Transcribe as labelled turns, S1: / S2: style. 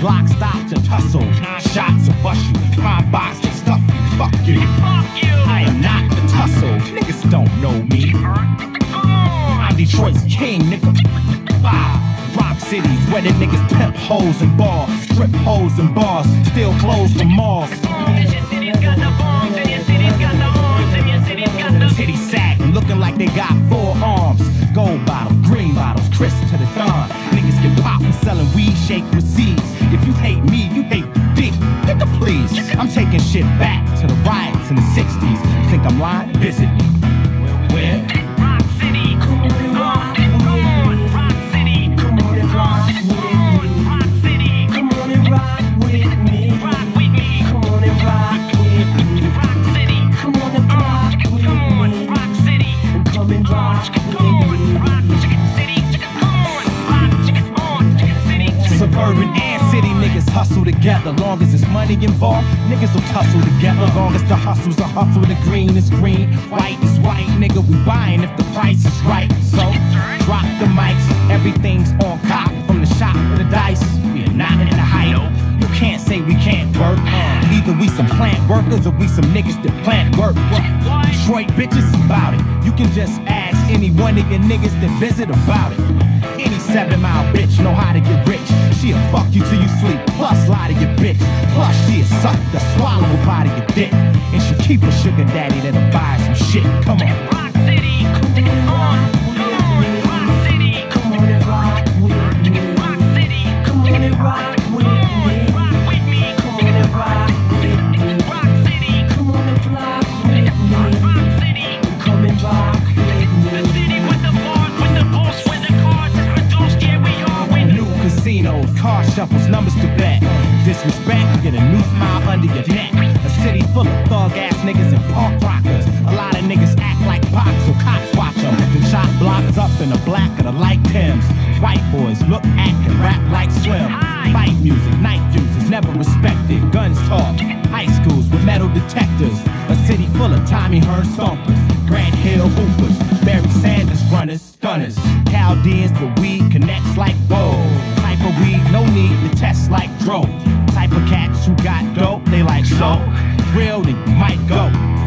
S1: Glock stop to tussle. Shots will bust you. Crime box to stuff you. Fuck you. I am not the tussle. Niggas don't know me. I'm Detroit's king, nigga. Wow. Rock cities where the niggas pimp hoes and bars, strip hoes and bars, still closed for malls. Titty sagging, looking like they got four arms. Gold bottles, shake. If you hate me, you hate dick. Get the please. I'm taking shit back to the riots in the 60s. Think I'm lying? Visit me. Suburban and city niggas hustle together. Long as there's money involved, niggas will tussle together. Long as the hustle's a hustle, the green is green, white is white. Nigga, we buying if the price is right. So drop the mics, everything's on cop. From the shop to the dice, we are not in the hype. You can't say we can't work. Uh, either we some plant workers or we some niggas that plant work. Detroit bitches about it. You can just ask any one of your niggas that visit about it. Seven mile bitch know how to get rich. She'll fuck you till you sleep, plus lie to your bitch. Plus she'll suck the swallow part of your dick. And she keep a sugar daddy that'll buy some shit. Come on.
S2: Rock City.
S1: Casinos, car shuffles, numbers to bet. Disrespect, get a new smile under your neck. A city full of thug ass niggas and punk rockers. A lot of niggas act like pops, so cops watch them. Then chop blocks up in the black of the light Tims. White boys look, act, and rap like swim. Fight music, night fuses, never respected. Guns talk. High schools with metal detectors. A city full of Tommy Hearn stompers. Grant Hill hoopers. Barry Sanders runners, stunners. Chaldeans, but weed connects like gold. Type of weed, no need to test like dro. Type of cats who got dope, they like so. Real, they might go.